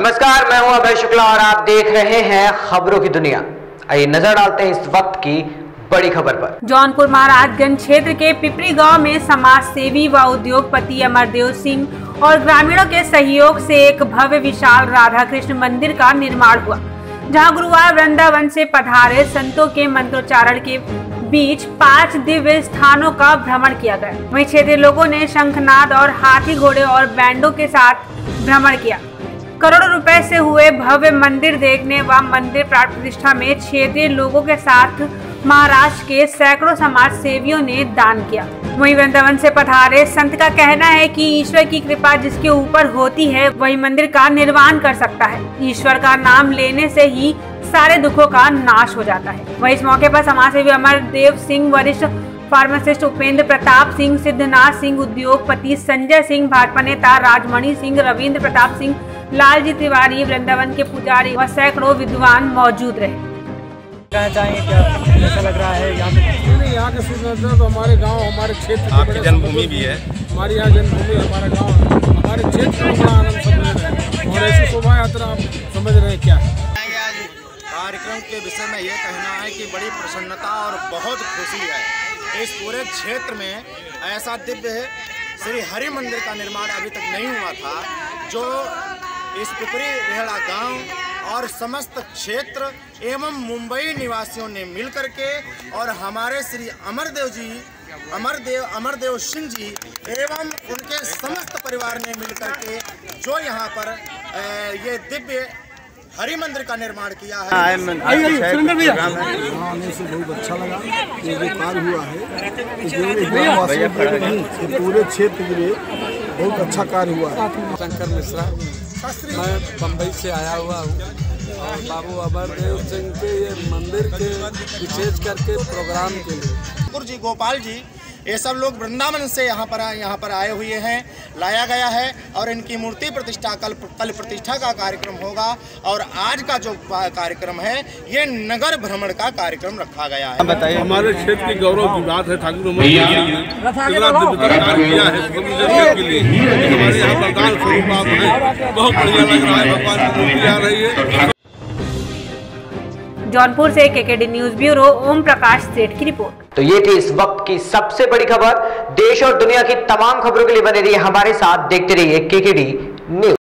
नमस्कार, मैं हूँ अभय शुक्ला और आप देख रहे हैं खबरों की दुनिया। आइए नज़र डालते हैं इस वक्त की बड़ी खबर पर। जौनपुर महाराजगंज क्षेत्र के पिपरी गाँव में समाज सेवी व उद्योगपति अमरदेव सिंह और ग्रामीणों के सहयोग से एक भव्य विशाल राधा कृष्ण मंदिर का निर्माण हुआ, जहाँ गुरुवार वृंदावन से पधारे संतों के मंत्रोच्चारण के बीच पाँच दिव्य स्थानों का भ्रमण किया गया। वहीं क्षेत्रीय लोगों ने शंखनाद और हाथी घोड़े और बैंडों के साथ भ्रमण किया। करोड़ों रुपए से हुए भव्य मंदिर देखने व मंदिर प्राण प्रतिष्ठा में क्षेत्रीय लोगों के साथ महाराष्ट्र के सैकड़ों समाज सेवियों ने दान किया। वहीं वृंदावन से पधारे संत का कहना है कि ईश्वर की कृपा जिसके ऊपर होती है, वही मंदिर का निर्माण कर सकता है। ईश्वर का नाम लेने से ही सारे दुखों का नाश हो जाता है। वही इस मौके पर समाज सेवी अमर देव सिंह, वरिष्ठ फार्मासिस्ट उपेंद्र प्रताप सिंह सिद्धनाथ सिंह उद्योगपति संजय सिंह भाजपा नेता राजमणि सिंह रविंद्र प्रताप सिंह लालजी तिवारी वृंदावन के पुजारी व सैकड़ों विद्वान मौजूद रहे। कहना चाहेंगे क्या? कैसा लग रहा है यहाँ नहीं यहाँ के सुंदरता तो हमारे गाँव हमारे क्षेत्र आपकी जन्मभूमि भी है। हमारी यहाँ जन्मभूमि हमारा गाँव हमारे क्षेत्र में बड़ा आनंद ले रहे हैं। और ऐसी शोभा यात्रा आप समझ रहे हैं क्या? कार्यक्रम के विषय में ये कहना है कि बड़ी प्रसन्नता और बहुत खुशी है। इस पूरे क्षेत्र में ऐसा दिव्य श्री हरि मंदिर का निर्माण अभी तक नहीं हुआ था, जो इस पिपरी रेहड़ा गाँव और समस्त क्षेत्र एवं मुंबई निवासियों ने मिलकर के और हमारे श्री अमरदेव जी, अमरदेव अमरदेव सिंह जी एवं उनके समस्त परिवार ने मिलकर के जो यहाँ पर ये दिव्य हरि मंदिर का निर्माण किया है। आने से बहुत अच्छा लगा। ये जो कार्य हुआ है पूरे क्षेत्र के लिए बहुत अच्छा कार्य हुआ है। शंकर मिश्रा मैं बम्बई से आया हुआ हूँ। और बाबू अमरदेव सिंह के ये मंदिर के विशेष करके प्रोग्राम के लिए। ठाकुर जी गोपाल जी ये सब लोग वृंदावन से यहाँ पर यहाँ पर आए हुए हैं लाया गया है और इनकी मूर्ति प्रतिष्ठा कल कल प्रतिष्ठा का कार्यक्रम होगा और आज का जो कार्यक्रम है ये नगर भ्रमण का कार्यक्रम रखा गया है। बताइए। हमारे क्षेत्र की गौरव की बात है ठाकुर है। हैं बहुत बढ़िया लग रहा है भगवान आ रही है। जौनपुर से KKD news bureau Om Prakash Seth की रिपोर्ट। तो ये थी इस वक्त की सबसे बड़ी खबर। देश और दुनिया की तमाम खबरों के लिए बने रहिए हमारे साथ। देखते रहिए केकेडी न्यूज़।